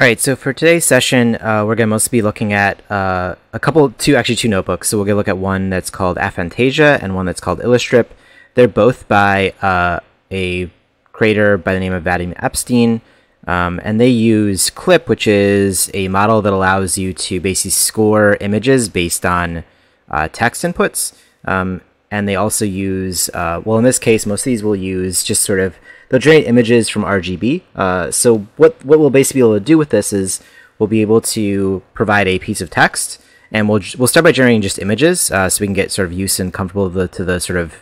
All right, so for today's session, uh, we're going to mostly be looking at uh, a couple, two, actually two notebooks. So we're going to look at one that's called Aphantasia and one that's called Illustrip. They're both by uh, a creator by the name of Vadim Epstein. Um, and they use Clip, which is a model that allows you to basically score images based on uh, text inputs. Um, and they also use, uh, well, in this case, most of these will use just sort of they'll generate images from RGB. Uh, so what what we'll basically be able to do with this is we'll be able to provide a piece of text, and we'll we'll start by generating just images, uh, so we can get sort of used and comfortable to the, to the sort of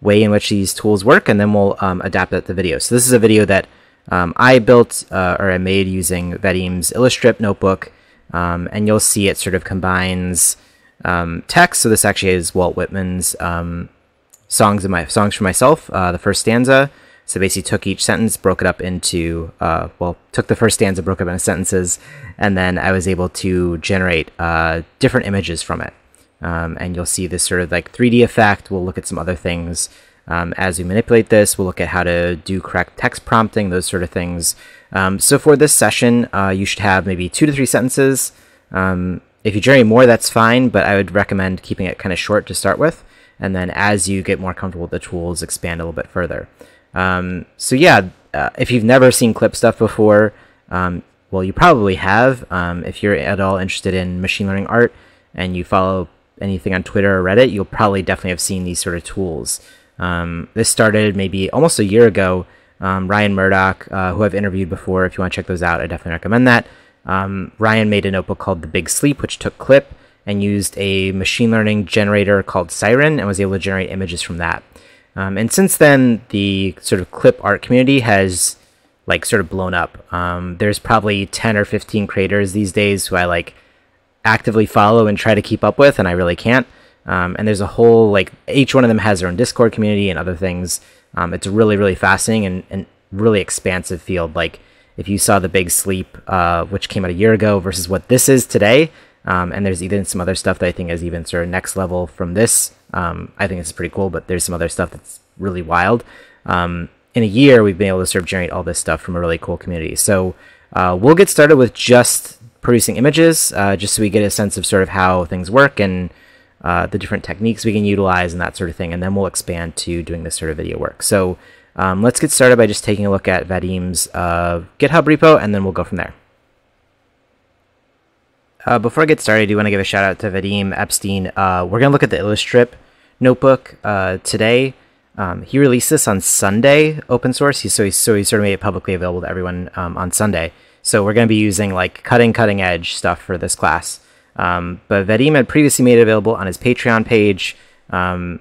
way in which these tools work, and then we'll um, adapt that to video. So this is a video that um, I built uh, or I made using Vadim's Illustrip notebook, um, and you'll see it sort of combines um, text. So this actually is Walt Whitman's um, songs of my songs for myself. Uh, the first stanza so basically took each sentence, broke it up into, uh, well, took the first stanza, broke it up into sentences, and then I was able to generate uh, different images from it. Um, and you'll see this sort of like 3D effect. We'll look at some other things um, as we manipulate this. We'll look at how to do correct text prompting, those sort of things. Um, so for this session, uh, you should have maybe two to three sentences. Um, if you generate more, that's fine, but I would recommend keeping it kind of short to start with. And then as you get more comfortable with the tools, expand a little bit further. Um, so yeah, uh, if you've never seen clip stuff before, um, well, you probably have. Um, if you're at all interested in machine learning art and you follow anything on Twitter or Reddit, you'll probably definitely have seen these sort of tools. Um, this started maybe almost a year ago. Um, Ryan Murdock, uh, who I've interviewed before, if you want to check those out, I definitely recommend that. Ryan made a notebook called The Big Sleep, which took clip and used a machine learning generator called Siren and was able to generate images from that. Um, and since then, the sort of clip art community has like sort of blown up. Um, there's probably 10 or 15 creators these days who I like actively follow and try to keep up with, and I really can't. Um, and there's a whole like each one of them has their own Discord community and other things. Um, it's really really fascinating and, and really expansive field. Like if you saw the Big Sleep, uh, which came out a year ago, versus what this is today, um, and there's even some other stuff that I think is even sort of next level from this. Um, I think it's pretty cool, but there's some other stuff that's really wild. Um, in a year, we've been able to sort of generate all this stuff from a really cool community. So uh, we'll get started with just producing images, uh, just so we get a sense of sort of how things work and uh, the different techniques we can utilize and that sort of thing. And then we'll expand to doing this sort of video work. So um, let's get started by just taking a look at Vadim's uh, GitHub repo, and then we'll go from there. Uh, before I get started, I do want to give a shout out to Vadim Epstein. Uh, we're going to look at the Illustrip notebook uh, today. Um, he released this on Sunday, open source. He, so, he, so he sort of made it publicly available to everyone um, on Sunday. So we're going to be using like cutting, cutting edge stuff for this class. Um, but Vadim had previously made it available on his Patreon page. Um,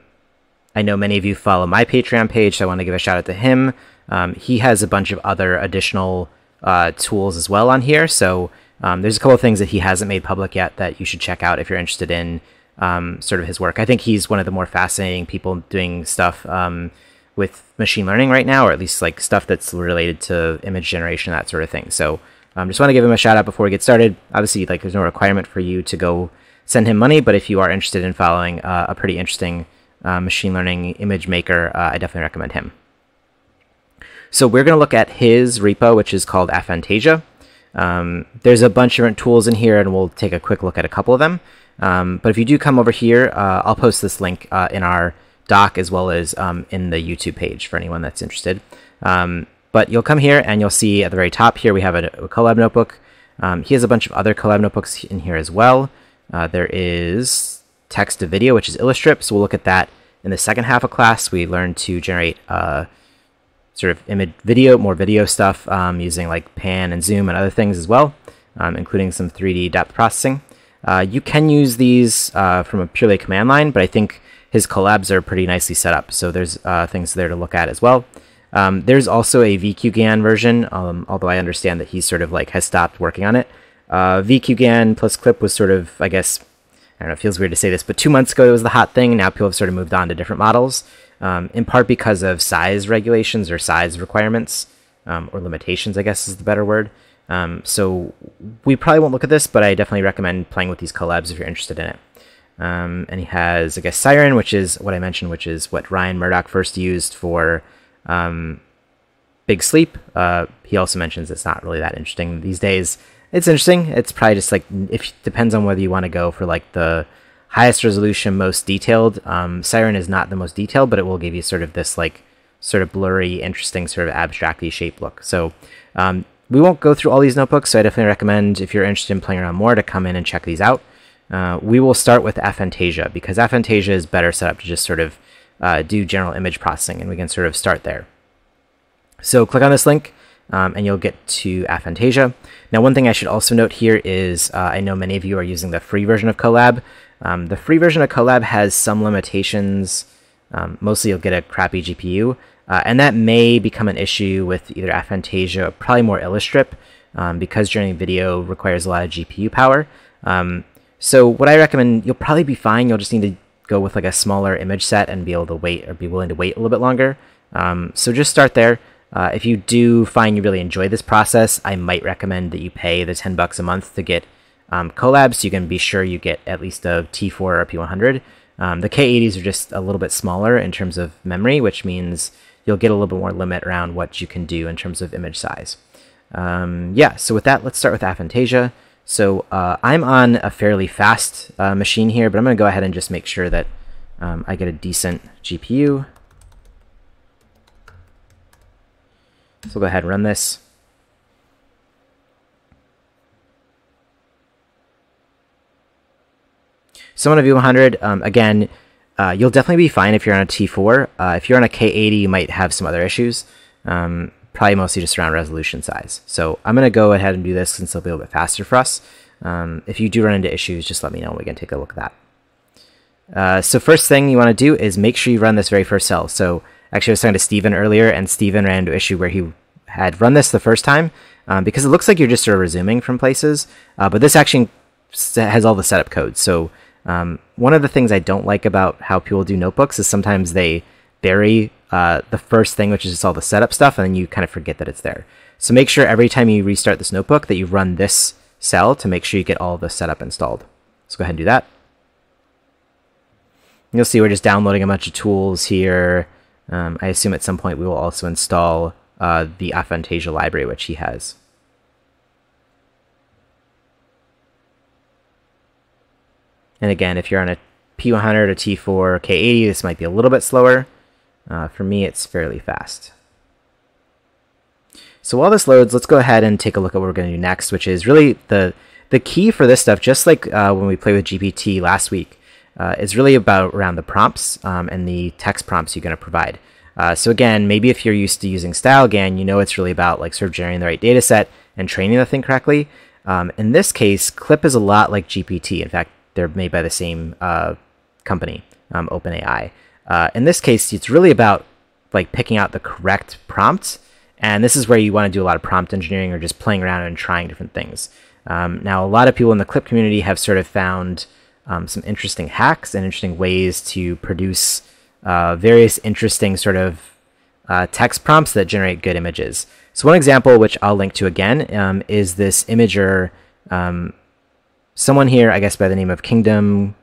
I know many of you follow my Patreon page, so I want to give a shout out to him. Um, he has a bunch of other additional uh, tools as well on here. So um, there's a couple of things that he hasn't made public yet that you should check out if you're interested in um, sort of his work. I think he's one of the more fascinating people doing stuff um, with machine learning right now, or at least like stuff that's related to image generation, that sort of thing. So um, just want to give him a shout out before we get started. Obviously, like there's no requirement for you to go send him money, but if you are interested in following uh, a pretty interesting uh, machine learning image maker, uh, I definitely recommend him. So we're going to look at his repo, which is called Aphantasia. Um, there's a bunch of different tools in here, and we'll take a quick look at a couple of them. Um, but if you do come over here, uh, I'll post this link uh, in our doc as well as um, in the YouTube page for anyone that's interested. Um, but you'll come here and you'll see at the very top here we have a, a Colab notebook. Um, he has a bunch of other Colab notebooks in here as well. Uh, there is text to video, which is Illustrip. So we'll look at that in the second half of class. We learn to generate uh, sort of image video, more video stuff um, using like pan and zoom and other things as well, um, including some 3D depth processing. Uh, you can use these uh, from a purely command line, but I think his Colabs are pretty nicely set up, so there's uh, things there to look at as well. Um, there's also a VQGAN version, um, although I understand that he sort of like has stopped working on it. Uh, VQGAN plus Clip was sort of, I guess, I don't know, it feels weird to say this, but two months ago it was the hot thing. Now people have sort of moved on to different models um, in part because of size regulations or size requirements um, or limitations, I guess is the better word. Um, so we probably won't look at this, but I definitely recommend playing with these Colabs if you're interested in it. Um, and he has, I guess, Siren, which is what I mentioned, which is what Ryan Murdock first used for um, Big Sleep. Uh, he also mentions it's not really that interesting these days. It's interesting. It's probably just like if depends on whether you want to go for like the highest resolution, most detailed. Um, Siren is not the most detailed, but it will give you sort of this like sort of blurry, interesting, sort of abstractly shaped look. So um, we won't go through all these notebooks, so I definitely recommend if you're interested in playing around more to come in and check these out. Uh, we will start with Aphantasia because Aphantasia is better set up to just sort of uh, do general image processing, and we can sort of start there. So click on this link, um, and you'll get to Aphantasia. Now, one thing I should also note here is uh, I know many of you are using the free version of Colab. Um, the free version of Colab has some limitations. Um, mostly, you'll get a crappy GPU, uh, and that may become an issue with either Aphantasia or probably more Illustrip, um, because generating video requires a lot of GPU power. Um, so what I recommend, you'll probably be fine. You'll just need to go with like a smaller image set and be able to wait or be willing to wait a little bit longer. Um, so just start there. Uh, if you do find you really enjoy this process, I might recommend that you pay the 10 bucks a month to get um, Colab so you can be sure you get at least a T4 or a P100. Um, the K80s are just a little bit smaller in terms of memory, which means you'll get a little bit more limit around what you can do in terms of image size. Um, yeah, so with that, let's start with Aphantasia. So uh, I'm on a fairly fast uh, machine here, but I'm going to go ahead and just make sure that um, I get a decent GPU. So we'll go ahead and run this. So of a V100, um, again, uh, you'll definitely be fine if you're on a T4. Uh, if you're on a K80, you might have some other issues. Um, probably mostly just around resolution size. So I'm going to go ahead and do this since it'll be a little bit faster for us. Um, if you do run into issues, just let me know and we can take a look at that. Uh, so first thing you want to do is make sure you run this very first cell. So actually I was talking to Steven earlier and Steven ran into an issue where he had run this the first time um, because it looks like you're just sort of resuming from places, uh, but this actually has all the setup codes. So um, one of the things I don't like about how people do notebooks is sometimes they bury uh, the first thing, which is just all the setup stuff, and then you kind of forget that it's there. So make sure every time you restart this notebook that you run this cell to make sure you get all the setup installed. Let's go ahead and do that. You'll see we're just downloading a bunch of tools here. Um, I assume at some point we will also install uh, the Aphantasia library, which he has. And again, if you're on a P100, a T4, K80, this might be a little bit slower. Uh, for me, it's fairly fast. So while this loads, let's go ahead and take a look at what we're going to do next, which is really the the key for this stuff, just like uh, when we played with GPT last week, uh, is really about around the prompts um, and the text prompts you're going to provide. Uh, so again, maybe if you're used to using StyleGAN, you know it's really about like sort of generating the right data set and training the thing correctly. Um, in this case, Clip is a lot like GPT. In fact, they're made by the same uh, company, um, OpenAI. Uh, in this case, it's really about like picking out the correct prompts, and this is where you want to do a lot of prompt engineering or just playing around and trying different things. Um, now, a lot of people in the clip community have sort of found um, some interesting hacks and interesting ways to produce uh, various interesting sort of uh, text prompts that generate good images. So one example, which I'll link to again, um, is this Imgur. Someone here, I guess by the name of Kingdom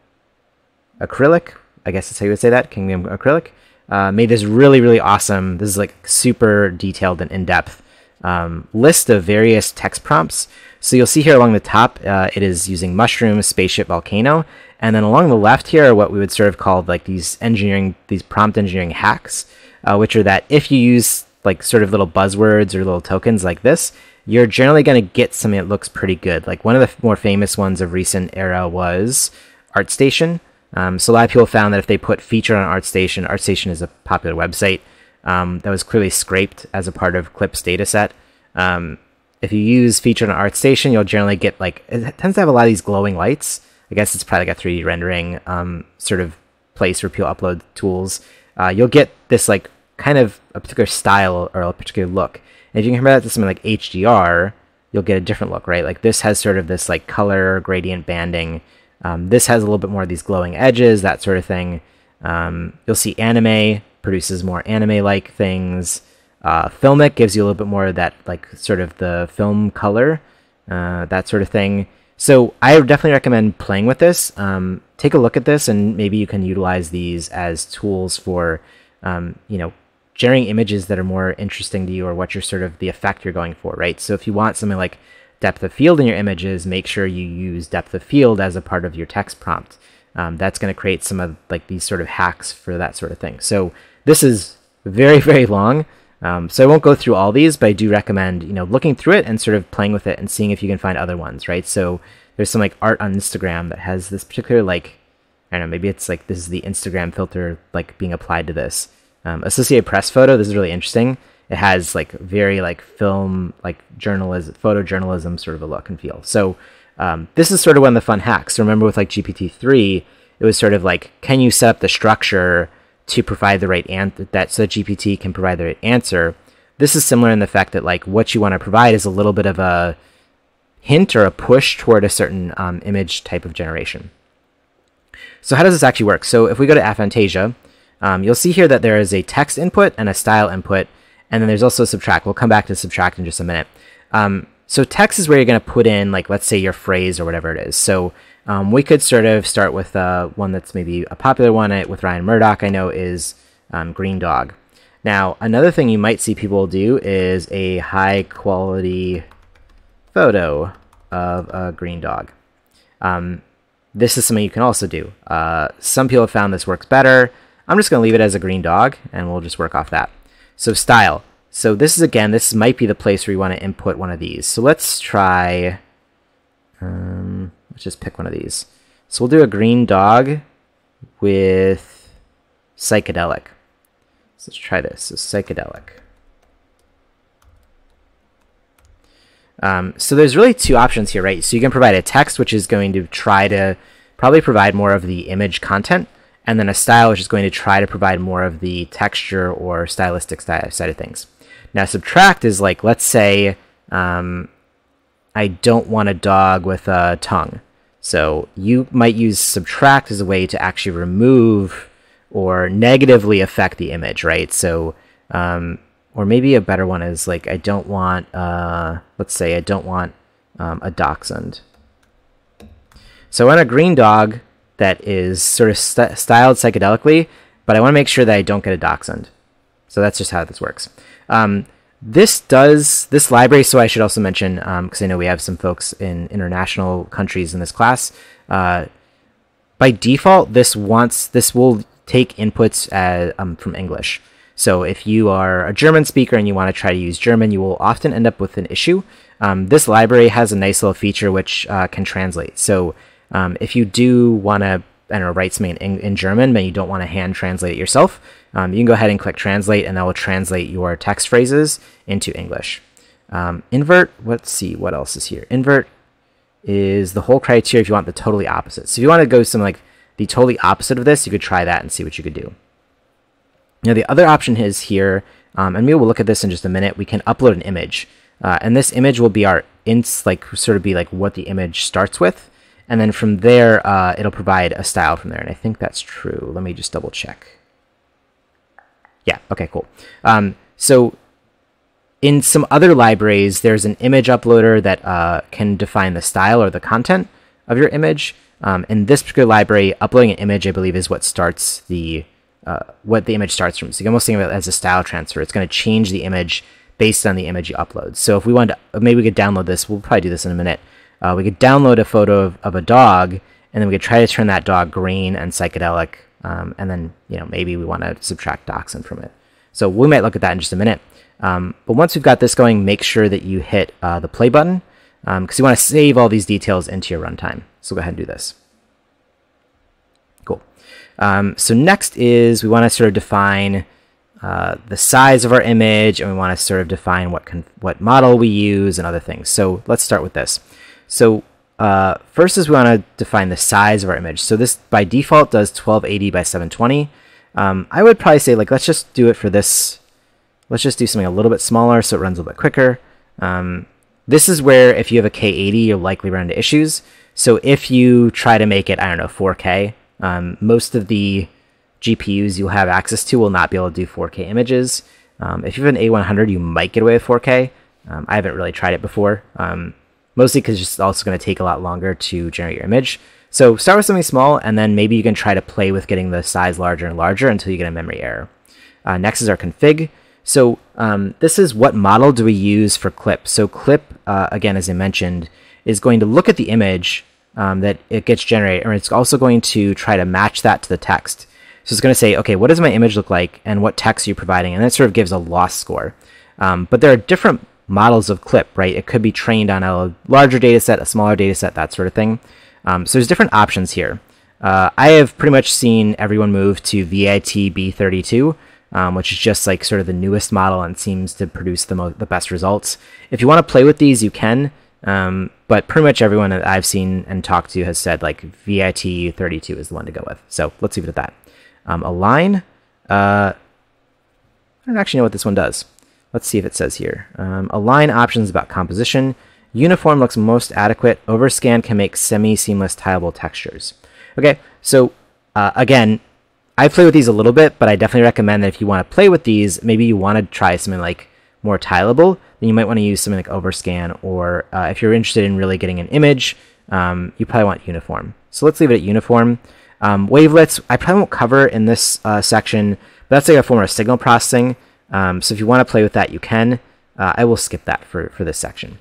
Akrillic, I guess that's how you would say that, Kingdom Akrillic, uh, made this really, really awesome, this is like super detailed and in-depth um, list of various text prompts. So you'll see here along the top, uh, it is using mushroom, spaceship, volcano, and then along the left here are what we would sort of call like these engineering, these prompt engineering hacks, uh, which are that if you use like sort of little buzzwords or little tokens like this, you're generally going to get something that looks pretty good. Like one of the more famous ones of recent era was ArtStation. Um, so a lot of people found that if they put feature on ArtStation, ArtStation is a popular website um, that was clearly scraped as a part of Clip's dataset. Um, if you use feature on ArtStation, you'll generally get like it tends to have a lot of these glowing lights. I guess it's probably like a 3D rendering um, sort of place where people upload tools. Uh, you'll get this like kind of a particular style or a particular look. And if you can compare that to something like HDR, you'll get a different look, right? Like this has sort of this like color gradient banding um, this has a little bit more of these glowing edges, that sort of thing. Um, you'll see anime produces more anime-like things. Uh, Filmic gives you a little bit more of that, like sort of the film color, uh, that sort of thing. So I definitely recommend playing with this. Um, take a look at this, and maybe you can utilize these as tools for, um, you know, generating images that are more interesting to you or what you're sort of the effect you're going for, right? So if you want something like depth of field in your images, make sure you use depth of field as a part of your text prompt. Um, that's going to create some of like these sort of hacks for that sort of thing. So this is very, very long. Um, so I won't go through all these, but I do recommend, you know, looking through it and sort of playing with it and seeing if you can find other ones, right? So there's some like art on Instagram that has this particular like, I don't know, maybe it's like this is the Instagram filter like being applied to this. Um, Associated Press photo, this is really interesting. It has like very like film, like journalism, photojournalism sort of a look and feel. So um, this is sort of one of the fun hacks. Remember with like GPT-3, it was sort of like, can you set up the structure to provide the right answer that so that GPT can provide the right answer. This is similar in the fact that like what you want to provide is a little bit of a hint or a push toward a certain um, image type of generation. So how does this actually work? So if we go to Aphantasia, um, you'll see here that there is a text input and a style input, and then there's also subtract. We'll come back to subtract in just a minute. Um, so text is where you're going to put in, like, let's say your phrase or whatever it is. So um, we could sort of start with uh, one that's maybe a popular one with Ryan Murdock, I know, is um, Green Dog. Now, another thing you might see people do is a high quality photo of a green dog. Um, this is something you can also do. Uh, some people have found this works better. I'm just going to leave it as a green dog, and we'll just work off that. So style. So this is, again, this might be the place where you want to input one of these. So let's try... Um, Let's just pick one of these. So we'll do a green dog with psychedelic. So let's try this. So psychedelic. Um, so there's really two options here, right? So you can provide a text, which is going to try to probably provide more of the image content, and then a style, which is going to try to provide more of the texture or stylistic side of things. Now, subtract is like, let's say um, I don't want a dog with a tongue. So you might use subtract as a way to actually remove or negatively affect the image, right? So, um, or maybe a better one is like, I don't want, uh, let's say I don't want um, a dachshund. So want a green dog that is sort of st styled psychedelically, but I want to make sure that I don't get a dachshund. So that's just how this works. Um, this does this library. So I should also mention because um, I know we have some folks in international countries in this class. Uh, by default, this wants this will take inputs as, um, from English. So if you are a German speaker and you want to try to use German, you will often end up with an issue. Um, this library has a nice little feature which uh, can translate. So um, if you do want to I don't know, write something in, in German, but you don't want to hand translate it yourself, um, you can go ahead and click translate and that will translate your text phrases into English. Um, invert, let's see what else is here. Invert is the whole criteria if you want the totally opposite. So if you want to go some like the totally opposite of this, you could try that and see what you could do. Now the other option is here, um, and we will look at this in just a minute. We can upload an image, uh, and this image will be our ins, like sort of be like what the image starts with, and then from there uh, it'll provide a style from there. And I think that's true. Let me just double check. Yeah, okay, cool. Um, so in some other libraries, there's an image uploader that uh, can define the style or the content of your image. Um, in this particular library, uploading an image, I believe, is what starts the uh, what the image starts from. So you can almost think of it as a style transfer. It's going to change the image based on the image you upload. So if we wanted to, maybe we could download this. We'll probably do this in a minute. Uh, we could download a photo of, of, a dog, and then we could try to turn that dog green and psychedelic um, and then, you know, maybe we want to subtract dachshund from it. So we might look at that in just a minute. Um, but once we've got this going, make sure that you hit uh, the play button because um, you want to save all these details into your runtime. So go ahead and do this. Cool. Um, so next is we want to sort of define uh, the size of our image and we want to sort of define what, what model we use and other things. So let's start with this. So uh, first is we want to define the size of our image. So this by default does 1280 by 720. Um, I would probably say like let's just do it for this. Let's just do something a little bit smaller so it runs a little bit quicker. Um, this is where if you have a K80, you'll likely run into issues. So if you try to make it, I don't know, 4K, um, most of the GPUs you'll have access to will not be able to do 4K images. Um, if you have an A100, you might get away with 4K. Um, I haven't really tried it before. Um, mostly because it's also going to take a lot longer to generate your image. So start with something small, and then maybe you can try to play with getting the size larger and larger until you get a memory error. Uh, next is our config. So um, this is what model do we use for clip. So clip, uh, again, as I mentioned, is going to look at the image um, that it gets generated, or it's also going to try to match that to the text. So it's going to say, okay, what does my image look like, and what text are you providing, and that sort of gives a loss score. Um, but there are different models of clip, right? It could be trained on a larger data set, a smaller data set, that sort of thing. Um, so there's different options here. Uh, I have pretty much seen everyone move to VIT B32, um, which is just like sort of the newest model and seems to produce the, the best results. If you want to play with these, you can. Um, but pretty much everyone that I've seen and talked to has said like VIT 32 is the one to go with. So let's leave it at that. Um, align. Uh, I don't actually know what this one does. Let's see if it says here. Um, align options about composition. Uniform looks most adequate. Overscan can make semi-seamless tileable textures. Okay, so uh, again, I play with these a little bit, but I definitely recommend that if you want to play with these, maybe you want to try something like more tileable, then you might want to use something like Overscan, or uh, if you're interested in really getting an image, um, you probably want Uniform. So let's leave it at Uniform. Um, wavelets, I probably won't cover in this uh, section, but that's like a form of signal processing. Um, so if you want to play with that, you can. Uh, I will skip that for, for this section.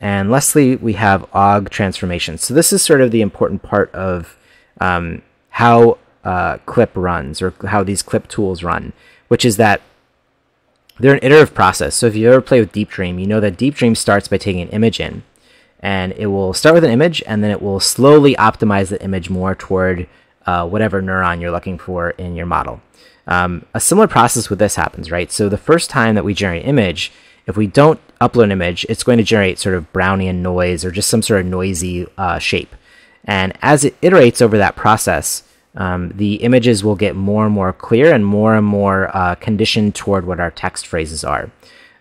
And lastly, we have aug transformation. So this is sort of the important part of um, how uh, clip runs or how these clip tools run, which is that they're an iterative process. So if you ever play with Deep Dream, you know that Deep Dream starts by taking an image in, and it will start with an image, and then it will slowly optimize the image more toward uh, whatever neuron you're looking for in your model. Um, a similar process with this happens, right? So the first time that we generate an image, if we don't upload an image, it's going to generate sort of Brownian noise or just some sort of noisy uh, shape. And as it iterates over that process, um, the images will get more and more clear and more and more uh, conditioned toward what our text phrases are.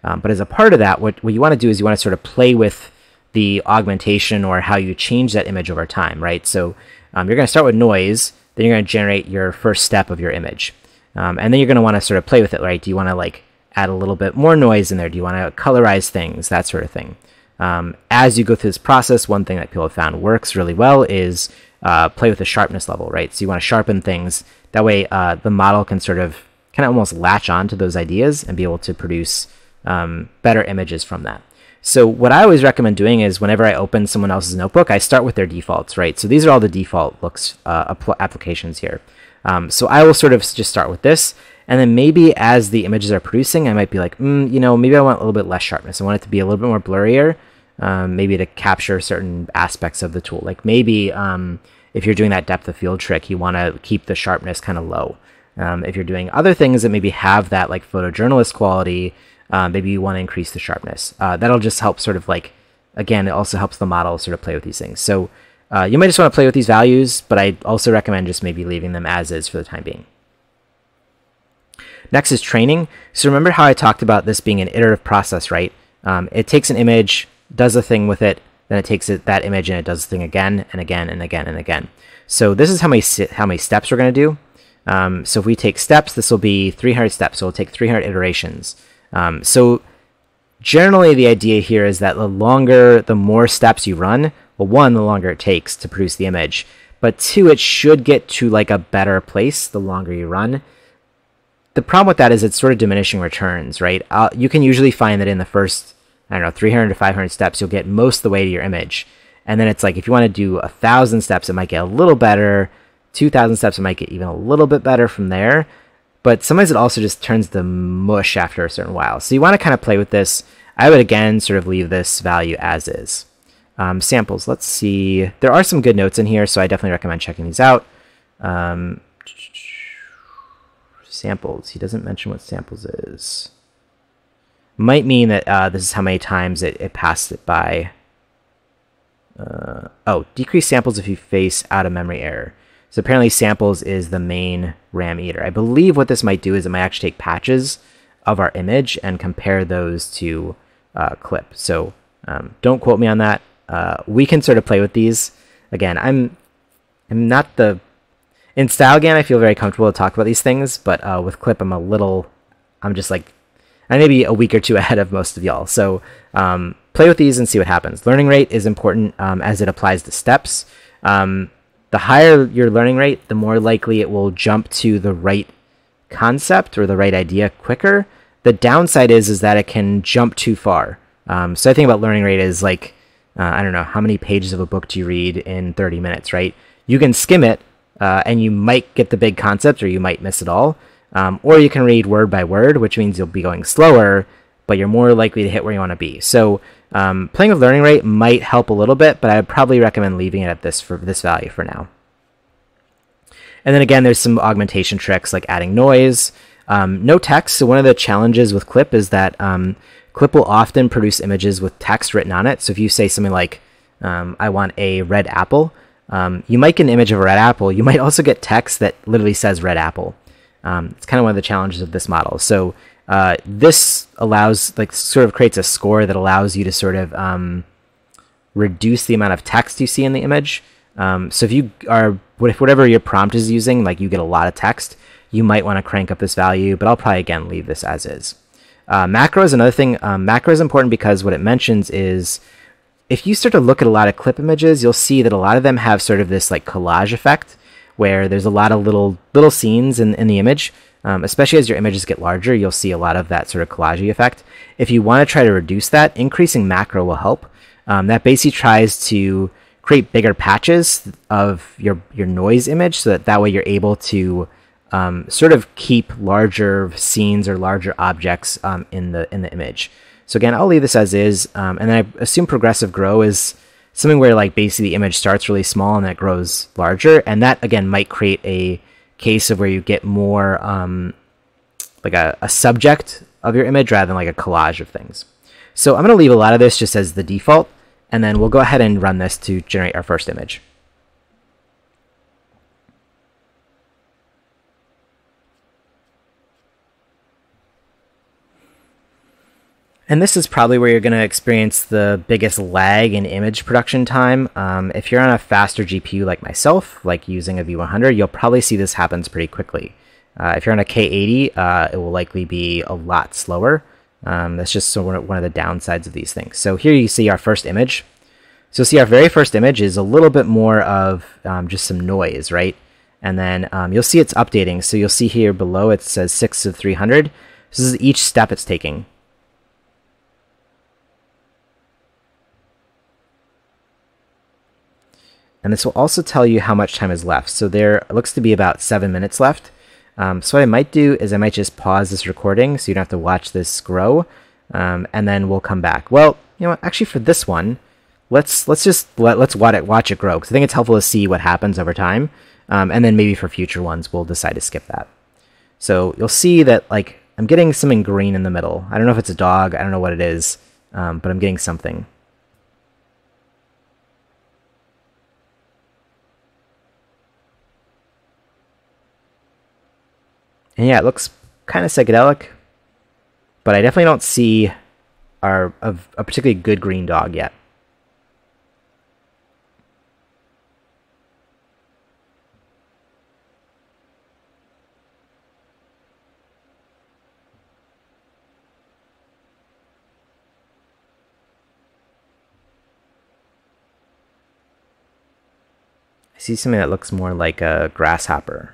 Um, but as a part of that, what, what you want to do is you want to sort of play with the augmentation or how you change that image over time, right? So um, you're going to start with noise, then you're going to generate your first step of your image. Um, and then you're going to want to sort of play with it, right? Do you want to like add a little bit more noise in there? Do you want to colorize things? That sort of thing. Um, as you go through this process, one thing that people have found works really well is uh, play with the sharpness level, right? So you want to sharpen things. That way, uh, the model can sort of kind of almost latch on to those ideas and be able to produce um, better images from that. So what I always recommend doing is whenever I open someone else's notebook, I start with their defaults, right? So these are all the default looks uh, applications here. Um, so I will sort of just start with this, and then maybe as the images are producing, I might be like, mm, you know, maybe I want a little bit less sharpness. I want it to be a little bit more blurrier, um, maybe to capture certain aspects of the tool. Like maybe um, if you're doing that depth of field trick, you want to keep the sharpness kind of low. Um, if you're doing other things that maybe have that like photojournalist quality, uh, maybe you want to increase the sharpness. Uh, that'll just help sort of like, again, it also helps the model sort of play with these things. So uh, you might just want to play with these values, but I also recommend just maybe leaving them as is for the time being. Next is training. So remember how I talked about this being an iterative process, right? Um, it takes an image, does a thing with it, then it takes it, that image and it does the thing again and again and again and again. So this is how many how many steps we're going to do. Um, so if we take steps, this will be 300 steps. So it'll take 300 iterations. Um, so generally, the idea here is that the longer, the more steps you run, well, one, the longer it takes to produce the image, but two, it should get to like a better place the longer you run. The problem with that is it's sort of diminishing returns, right? Uh, you can usually find that in the first, I don't know, 300 to 500 steps, you'll get most of the way to your image. And then it's like if you want to do a thousand steps, it might get a little better. 2,000 steps, it might get even a little bit better from there. But sometimes it also just turns the mush after a certain while. So you want to kind of play with this. I would again sort of leave this value as is. Um, samples, let's see. There are some good notes in here, so I definitely recommend checking these out. Um, samples, he doesn't mention what samples is. Might mean that uh, this is how many times it, it passed it by. Uh, oh, decrease samples if you face out of memory error. So apparently samples is the main RAM eater. I believe what this might do is it might actually take patches of our image and compare those to uh, clip. So um, don't quote me on that uh, we can sort of play with these. Again, I'm I'm not the in StyleGAN. I feel very comfortable to talk about these things, but uh, with Clip, I'm a little. I'm just like, I may be a week or two ahead of most of y'all. So um, play with these and see what happens. Learning rate is important um, as it applies to steps. Um, the higher your learning rate, the more likely it will jump to the right concept or the right idea quicker. The downside is is that it can jump too far. Um, so I think about learning rate is like uh, I don't know how many pages of a book do you read in 30 minutes, right? You can skim it uh, and you might get the big concept or you might miss it all. Um, or you can read word by word, which means you'll be going slower, but you're more likely to hit where you want to be. So um, playing with learning rate might help a little bit, but I would probably recommend leaving it at this for this value for now. And then again, there's some augmentation tricks like adding noise, um, no text. So one of the challenges with Clip is that um, Clip will often produce images with text written on it. So if you say something like, um, I want a red apple, um, you might get an image of a red apple. You might also get text that literally says red apple. Um, it's kind of one of the challenges of this model. So uh, this allows, like, sort of creates a score that allows you to sort of um, reduce the amount of text you see in the image. Um, so if you are, if whatever your prompt is using, like you get a lot of text, you might want to crank up this value, but I'll probably again leave this as is. Uh, macro is another thing. Um, macro is important because what it mentions is if you start to look at a lot of clip images, you'll see that a lot of them have sort of this like collage effect where there's a lot of little little scenes in, in the image. Um, especially as your images get larger, you'll see a lot of that sort of collage effect. If you want to try to reduce that, increasing macro will help. Um, that basically tries to create bigger patches of your your noise image so that that way you're able to um, sort of keep larger scenes or larger objects um, in the in the image. So again, I'll leave this as is, um, and then I assume progressive grow is something where like basically the image starts really small and then it grows larger, and that again might create a case of where you get more um, like a, a subject of your image rather than like a collage of things. So I'm going to leave a lot of this just as the default, and then we'll go ahead and run this to generate our first image. And this is probably where you're going to experience the biggest lag in image production time. Um, if you're on a faster GPU like myself, like using a V100, you'll probably see this happens pretty quickly. Uh, if you're on a K80, uh, it will likely be a lot slower. Um, that's just sort of one of the downsides of these things. So here you see our first image. So see our very first image is a little bit more of um, just some noise, right? And then um, you'll see it's updating. So you'll see here below it says 6 of 300. This is each step it's taking. And this will also tell you how much time is left. So there looks to be about seven minutes left. Um, so what I might do is I might just pause this recording so you don't have to watch this grow, um, and then we'll come back. Well, you know, actually for this one, let's let's just let, let's watch it watch it grow because I think it's helpful to see what happens over time, um, and then maybe for future ones we'll decide to skip that. So you'll see that like I'm getting something green in the middle. I don't know if it's a dog. I don't know what it is, um, but I'm getting something. And yeah, it looks kind of psychedelic, but I definitely don't see our a, a particularly good green dog yet. See something that looks more like a grasshopper.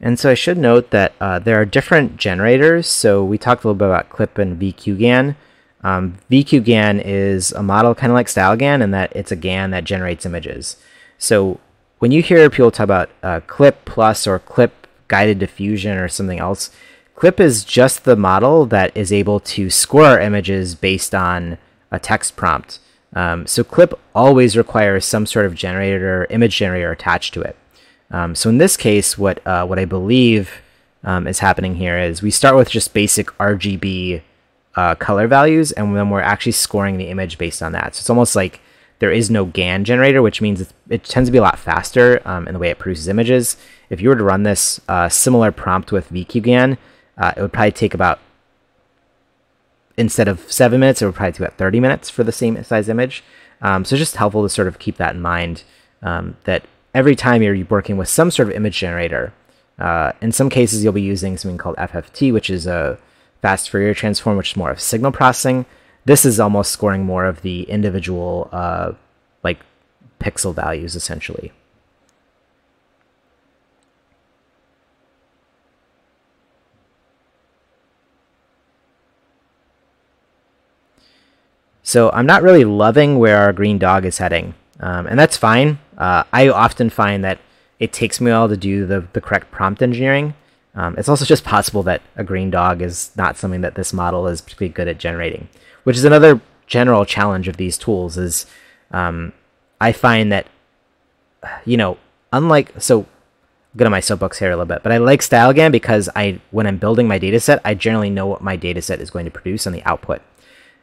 And so I should note that uh, there are different generators. So we talked a little bit about Clip and VQGAN. Um, VQGAN is a model kind of like StyleGAN in that it's a GAN that generates images. So when you hear people talk about uh, Clip Plus or Clip Guided Diffusion or something else, Clip is just the model that is able to score our images based on a text prompt. Um, so Clip always requires some sort of generator, image generator attached to it. Um, so in this case, what uh, what I believe um, is happening here is we start with just basic RGB uh, color values, and then we're actually scoring the image based on that. So it's almost like there is no GAN generator, which means it tends to be a lot faster um, in the way it produces images. If you were to run this uh, similar prompt with VQGAN, uh, it would probably take about instead of seven minutes, it would probably take about 30 minutes for the same size image. Um, so it's just helpful to sort of keep that in mind um, that every time you're working with some sort of image generator, uh, in some cases you'll be using something called FFT, which is a fast Fourier transform, which is more of signal processing. This is almost scoring more of the individual uh, like pixel values essentially. So I'm not really loving where our green dog is heading, um, and that's fine. Uh, I often find that it takes me a while to do the, the correct prompt engineering. Um, it's also just possible that a green dog is not something that this model is particularly good at generating, which is another general challenge of these tools is um, I find that, you know, unlike, so go to my soapbox here a little bit, but I like StyleGAN because I, when I'm building my data set, I generally know what my data set is going to produce on the output.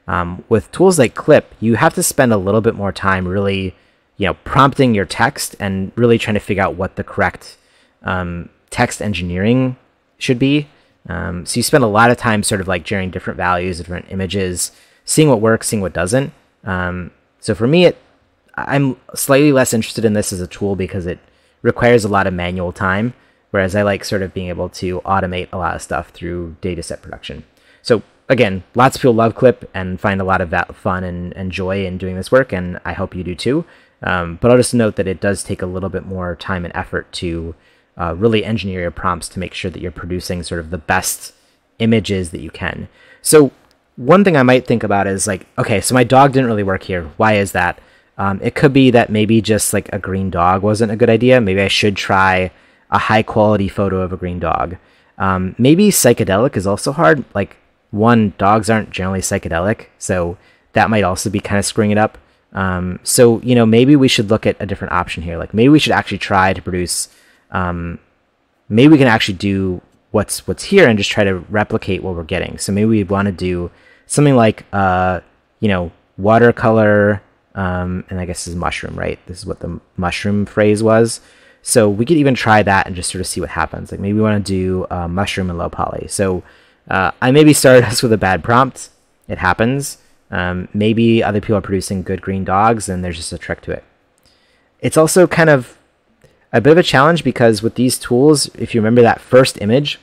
Um, with tools like Clip, you have to spend a little bit more time really, you know, prompting your text and really trying to figure out what the correct um, text engineering should be. Um, so you spend a lot of time sort of like generating different values, different images, seeing what works, seeing what doesn't. Um, so for me, it I'm slightly less interested in this as a tool because it requires a lot of manual time, whereas I like sort of being able to automate a lot of stuff through dataset production. So again, lots of people love Clip and find a lot of that fun and, and joy in doing this work, and I hope you do too. Um, but I'll just note that it does take a little bit more time and effort to uh, really engineer your prompts to make sure that you're producing sort of the best images that you can. So one thing I might think about is like, okay, so my dog didn't really work here. Why is that? Um, it could be that maybe just like a green dog wasn't a good idea. Maybe I should try a high quality photo of a green dog. Um, maybe psychedelic is also hard. Like one, dogs aren't generally psychedelic, so that might also be kind of screwing it up. Um, so you know, maybe we should look at a different option here. Like maybe we should actually try to produce. Um, maybe we can actually do what's what's here and just try to replicate what we're getting. So maybe we want to do something like uh, you know watercolor, um, and I guess this is mushroom, right? This is what the mushroom phrase was. So we could even try that and just sort of see what happens. Like maybe we want to do uh, mushroom and low poly. So uh, I maybe started us with a bad prompt. It happens. Um, maybe other people are producing good green dogs, and there's just a trick to it. It's also kind of a bit of a challenge because with these tools, if you remember that first image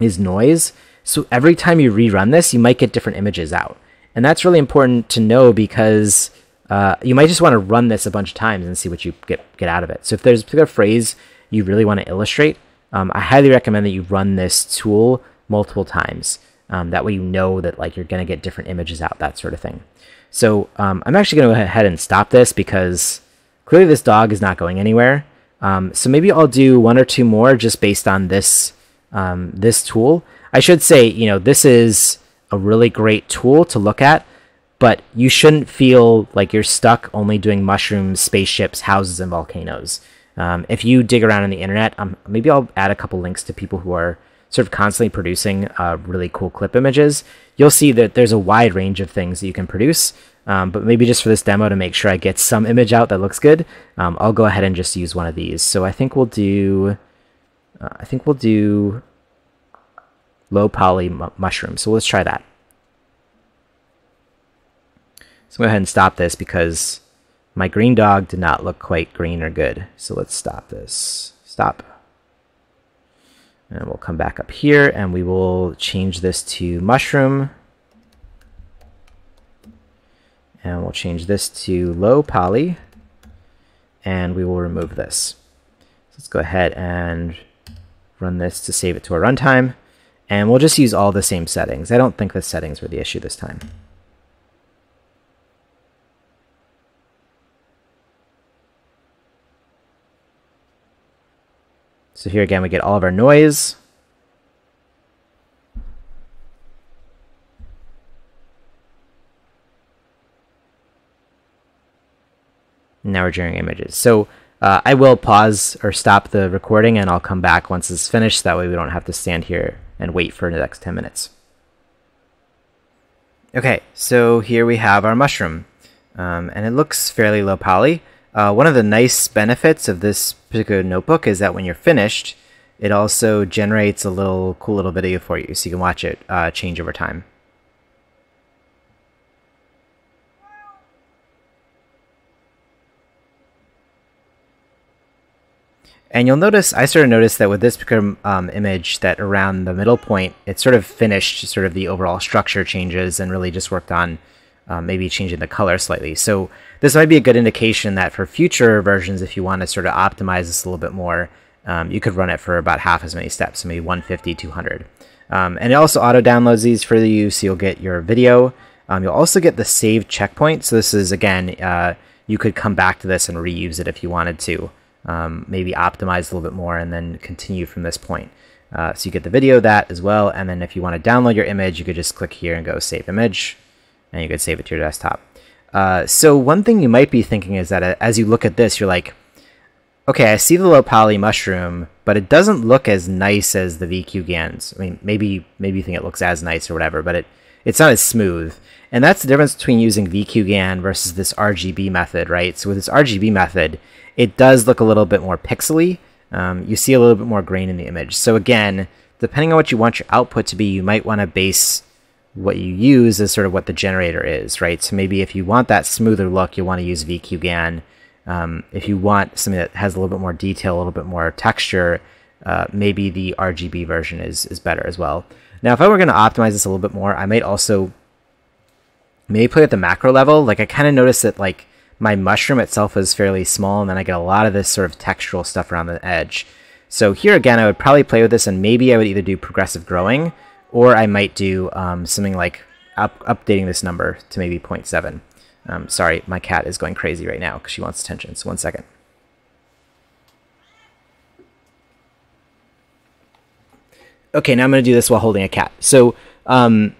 is noise. So every time you rerun this, you might get different images out. And that's really important to know because uh, you might just want to run this a bunch of times and see what you get, get out of it. So if there's a particular phrase you really want to illustrate, um, I highly recommend that you run this tool multiple times. Um, that way you know that like you're going to get different images out, that sort of thing. So um, I'm actually going to go ahead and stop this because clearly this dog is not going anywhere. Um, so maybe I'll do one or two more just based on this um, this tool. I should say, you know, this is a really great tool to look at, but you shouldn't feel like you're stuck only doing mushrooms, spaceships, houses, and volcanoes. Um, if you dig around on the internet, um, maybe I'll add a couple links to people who are sort of constantly producing uh, really cool clip images, you'll see that there's a wide range of things that you can produce. Um, but maybe just for this demo to make sure I get some image out that looks good, um, I'll go ahead and just use one of these. So I think we'll do, uh, I think we'll do low poly mushroom. So let's try that. So go ahead and stop this because my green dog did not look quite green or good. So let's stop this. Stop. And we'll come back up here and we will change this to mushroom. And we'll change this to low poly. And we will remove this. So let's go ahead and run this to save it to our runtime. And we'll just use all the same settings. I don't think the settings were the issue this time. So here again, we get all of our noise. Now we're generating images. So uh, I will pause or stop the recording and I'll come back once it's finished. That way we don't have to stand here and wait for the next 10 minutes. Okay, so here we have our mushroom. Um, and it looks fairly low poly. Uh, one of the nice benefits of this particular notebook is that when you're finished, it also generates a little cool little video for you so you can watch it uh, change over time. And you'll notice, I sort of noticed that with this particular um, image that around the middle point, it sort of finished sort of the overall structure changes and really just worked on um, maybe changing the color slightly. So this might be a good indication that for future versions, if you want to sort of optimize this a little bit more, um, you could run it for about half as many steps, maybe 150, 200. Um, and it also auto downloads these for you, so you'll get your video. Um, you'll also get the save checkpoint. So this is, again, uh, you could come back to this and reuse it if you wanted to um, maybe optimize a little bit more and then continue from this point. Uh, so you get the video that as well, and then if you want to download your image, you could just click here and go save image, and you could save it to your desktop. Uh, so one thing you might be thinking is that uh, as you look at this, you're like, okay, I see the low poly mushroom, but it doesn't look as nice as the VQ GANs. I mean, maybe maybe you think it looks as nice or whatever, but it it's not as smooth. And that's the difference between using VQ GAN versus this RGB method, right? So with this RGB method, it does look a little bit more pixely. Um, you see a little bit more grain in the image. So again, depending on what you want your output to be, you might want to base what you use is sort of what the generator is, right? So maybe if you want that smoother look, you want to use VQGAN. Um, if you want something that has a little bit more detail, a little bit more texture, uh, maybe the RGB version is, is better as well. Now, if I were going to optimize this a little bit more, I might also maybe play at the macro level. Like I kind of noticed that like my mushroom itself is fairly small, and then I get a lot of this sort of textural stuff around the edge. So here again, I would probably play with this, and maybe I would either do progressive growing, or I might do um, something like up updating this number to maybe 0.7. Um, sorry, my cat is going crazy right now because she wants attention. So one second. Okay, now I'm going to do this while holding a cat. So um,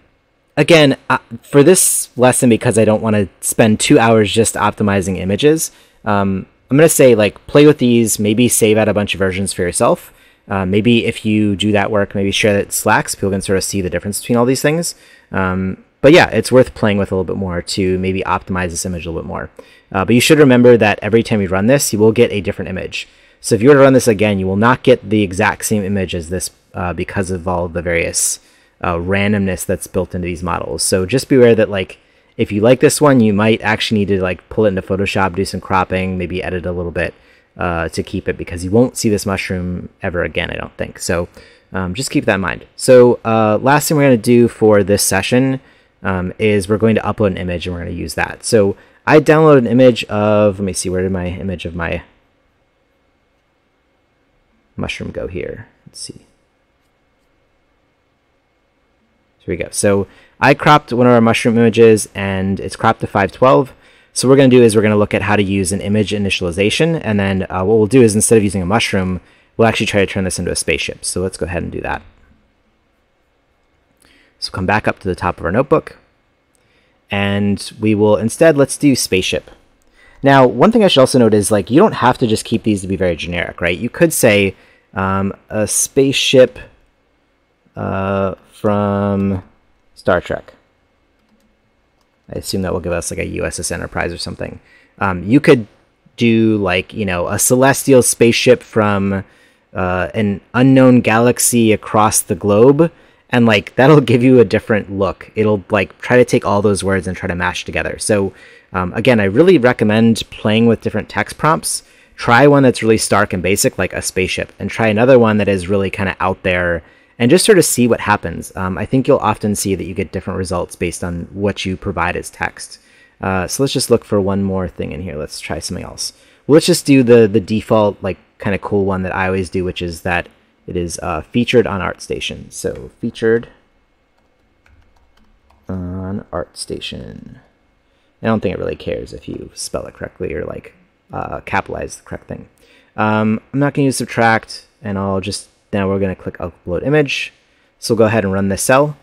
again, uh, for this lesson, because I don't want to spend two hours just optimizing images, um, I'm going to say like play with these, maybe save out a bunch of versions for yourself. Uh, maybe if you do that work, maybe share that Slack people can sort of see the difference between all these things. Um, but yeah, it's worth playing with a little bit more to maybe optimize this image a little bit more. Uh, but you should remember that every time you run this, you will get a different image. So if you were to run this again, you will not get the exact same image as this uh, because of all the various uh, randomness that's built into these models. So just be aware that like if you like this one, you might actually need to like pull it into Photoshop, do some cropping, maybe edit a little bit uh, to keep it because you won't see this mushroom ever again, I don't think. So um, just keep that in mind. So uh, last thing we're going to do for this session um, is we're going to upload an image and we're going to use that. So I downloaded an image of, let me see, where did my image of my mushroom go here? Let's see. Here we go. So I cropped one of our mushroom images and it's cropped to 512. So what we're going to do is we're going to look at how to use an image initialization. And then uh, what we'll do is instead of using a mushroom, we'll actually try to turn this into a spaceship. So let's go ahead and do that. So come back up to the top of our notebook. And we will instead, let's do spaceship. Now, one thing I should also note is like you don't have to just keep these to be very generic, right? You could say um, a spaceship uh, from Star Trek. I assume that will give us like a USS Enterprise or something. Um, you could do like you know a celestial spaceship from uh, an unknown galaxy across the globe, and like that'll give you a different look. It'll like try to take all those words and try to mash together. So um, again, I really recommend playing with different text prompts. Try one that's really stark and basic, like a spaceship, and try another one that is really kind of out there and just sort of see what happens. Um, I think you'll often see that you get different results based on what you provide as text. Uh, so let's just look for one more thing in here. Let's try something else. Well, let's just do the the default like kind of cool one that I always do, which is that it is uh, featured on ArtStation. So featured on ArtStation. I don't think it really cares if you spell it correctly or like uh, capitalize the correct thing. Um, I'm not going to use subtract, and I'll just now we're going to click upload image. So we'll go ahead and run this cell.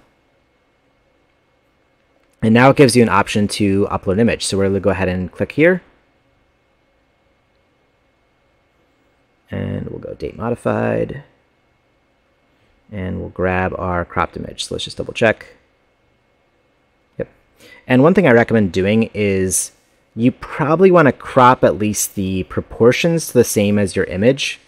And now it gives you an option to upload image. So we're going to go ahead and click here. And we'll go date modified. And we'll grab our cropped image. So let's just double check. Yep. And one thing I recommend doing is you probably want to crop at least the proportions to the same as your image.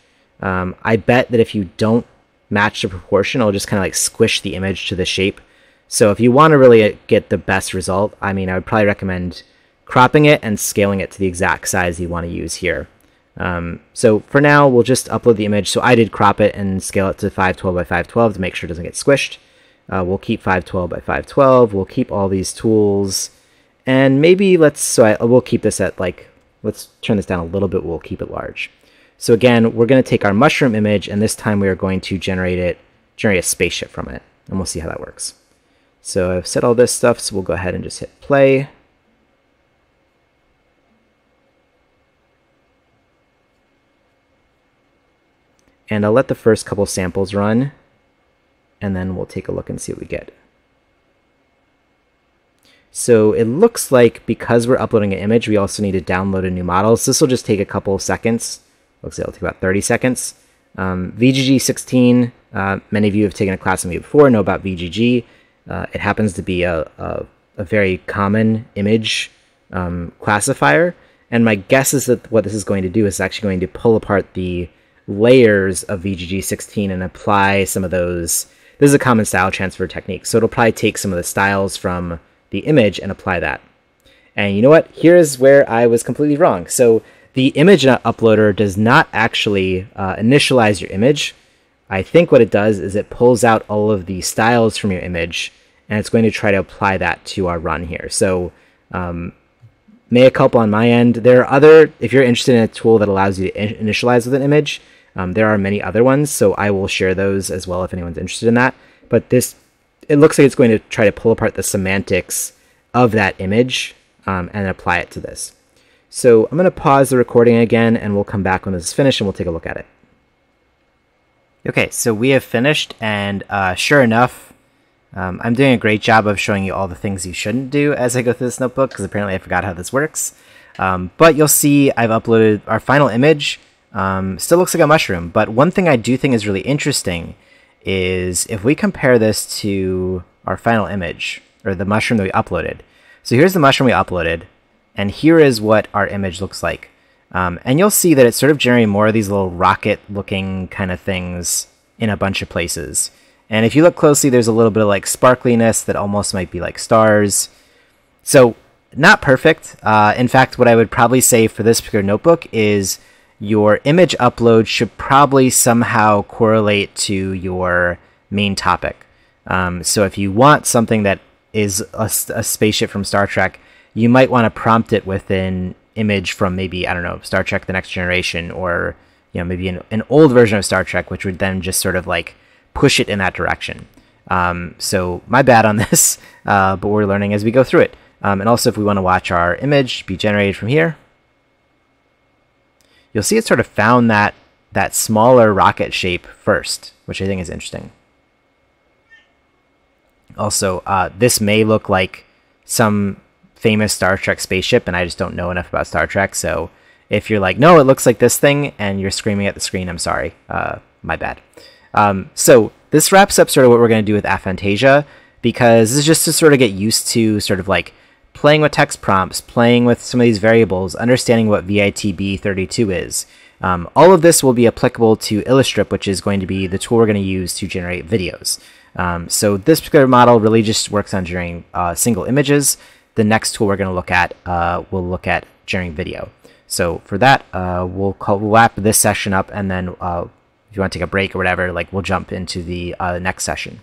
Um, I bet that if you don't match the proportion, it'll just kind of like squish the image to the shape. So if you want to really get the best result, I mean, I would probably recommend cropping it and scaling it to the exact size you want to use here. Um, so for now, we'll just upload the image. So I did crop it and scale it to 512 by 512 to make sure it doesn't get squished. Uh, we'll keep 512 by 512. We'll keep all these tools. And maybe let's, so I, we'll keep this at like, let's turn this down a little bit. We'll keep it large. So again, we're going to take our mushroom image, and this time we are going to generate it, generate a spaceship from it, and we'll see how that works. So I've set all this stuff, so we'll go ahead and just hit play. And I'll let the first couple samples run, and then we'll take a look and see what we get. So it looks like because we're uploading an image, we also need to download a new model. So this will just take a couple seconds. Looks like it'll take about 30 seconds. Um, VGG 16, uh, many of you have taken a class with me before, know about VGG. Uh, it happens to be a, a, a very common image um, classifier. And my guess is that what this is going to do is actually going to pull apart the layers of VGG 16 and apply some of those. This is a common style transfer technique. So it'll probably take some of the styles from the image and apply that. And you know what? Here's where I was completely wrong. So the image uploader does not actually uh, initialize your image. I think what it does is it pulls out all of the styles from your image and it's going to try to apply that to our run here. So um, a couple on my end. There are other, if you're interested in a tool that allows you to initialize with an image, um, there are many other ones, so I will share those as well if anyone's interested in that. But this, it looks like it's going to try to pull apart the semantics of that image um, and apply it to this. So I'm going to pause the recording again, and we'll come back when this is finished, and we'll take a look at it. Okay, so we have finished, and uh, sure enough, um, I'm doing a great job of showing you all the things you shouldn't do as I go through this notebook, because apparently I forgot how this works. Um, but you'll see I've uploaded our final image, um, still looks like a mushroom, but one thing I do think is really interesting is if we compare this to our final image, or the mushroom that we uploaded. So here's the mushroom we uploaded, and here is what our image looks like. Um, and you'll see that it's sort of generating more of these little rocket-looking kind of things in a bunch of places. And if you look closely, there's a little bit of like sparkliness that almost might be like stars. So not perfect. Uh, in fact, what I would probably say for this particular notebook is your image upload should probably somehow correlate to your main topic. Um, so if you want something that is a, a, spaceship from Star Trek, you might want to prompt it with an image from maybe I don't know Star Trek: The Next Generation, or you know maybe an, an old version of Star Trek, which would then just sort of like push it in that direction. Um, so my bad on this, uh, but we're learning as we go through it. Um, and also, if we want to watch our image be generated from here, you'll see it sort of found that that smaller rocket shape first, which I think is interesting. Also, uh, this may look like some famous Star Trek spaceship, and I just don't know enough about Star Trek. So if you're like, no, it looks like this thing, and you're screaming at the screen, I'm sorry. Uh, my bad. Um, so this wraps up sort of what we're going to do with Aphantasia, because this is just to sort of get used to sort of like playing with text prompts, playing with some of these variables, understanding what VITB32 is. Um, all of this will be applicable to Illustrip, which is going to be the tool we're going to use to generate videos. Um, so this particular model really just works on generating uh, single images. The next tool we're going to look at uh, will look at generating video. So for that, uh, we'll, call, we'll wrap this session up, and then uh, if you want to take a break or whatever, like we'll jump into the uh, next session.